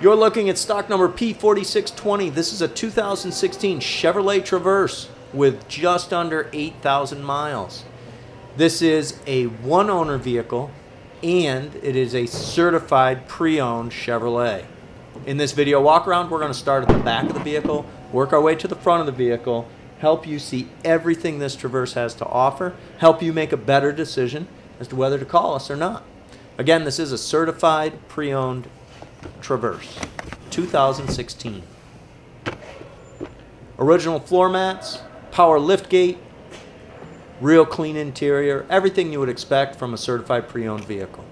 You're looking at stock number P4620. This is a 2016 Chevrolet Traverse with just under 8,000 miles. This is a one owner vehicle and it is a certified pre owned Chevrolet. In this video walk around, we're going to start at the back of the vehicle, work our way to the front of the vehicle, help you see everything this Traverse has to offer, help you make a better decision as to whether to call us or not. Again, this is a certified pre owned Traverse 2016. Original floor mats, power lift gate, real clean interior, everything you would expect from a certified pre owned vehicle.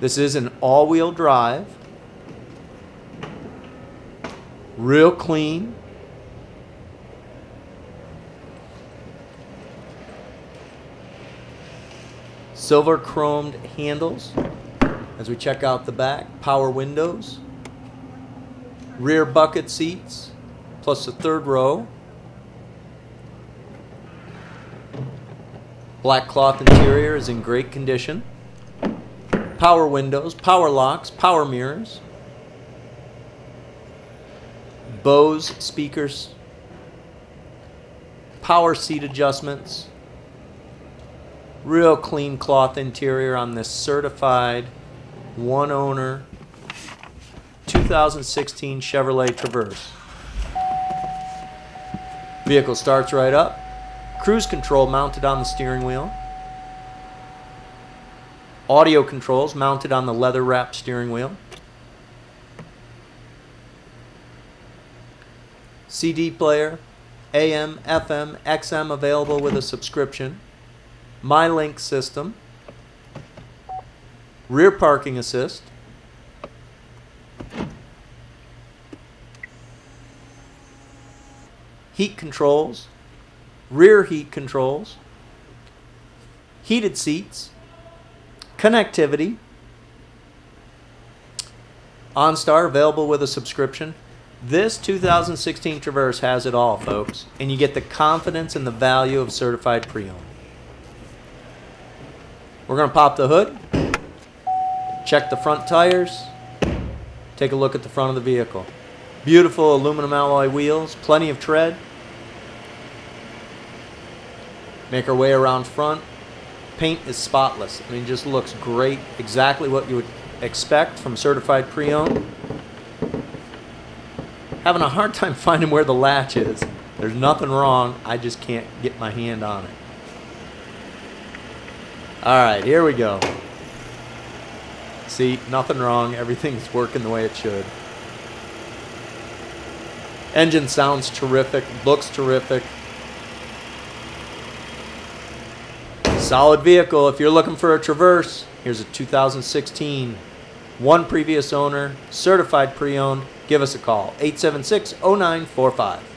This is an all wheel drive, real clean. Silver chromed handles as we check out the back. Power windows, rear bucket seats, plus the third row. Black cloth interior is in great condition. Power windows, power locks, power mirrors. Bose speakers. Power seat adjustments. Real clean cloth interior on this certified one owner 2016 Chevrolet Traverse. Vehicle starts right up. Cruise control mounted on the steering wheel. Audio controls mounted on the leather wrapped steering wheel. CD player, AM, FM, XM available with a subscription. MyLink system. Rear parking assist. Heat controls. Rear heat controls. Heated seats. Connectivity. OnStar available with a subscription. This 2016 Traverse has it all, folks, and you get the confidence and the value of certified pre-owned. We're going to pop the hood, check the front tires, take a look at the front of the vehicle. Beautiful aluminum alloy wheels, plenty of tread. Make our way around front. Paint is spotless. I mean, just looks great. Exactly what you would expect from certified pre-owned. Having a hard time finding where the latch is. There's nothing wrong. I just can't get my hand on it. All right, here we go. See, nothing wrong. Everything's working the way it should. Engine sounds terrific, looks terrific. Solid vehicle. If you're looking for a Traverse, here's a 2016. One previous owner, certified pre owned. Give us a call 876 0945.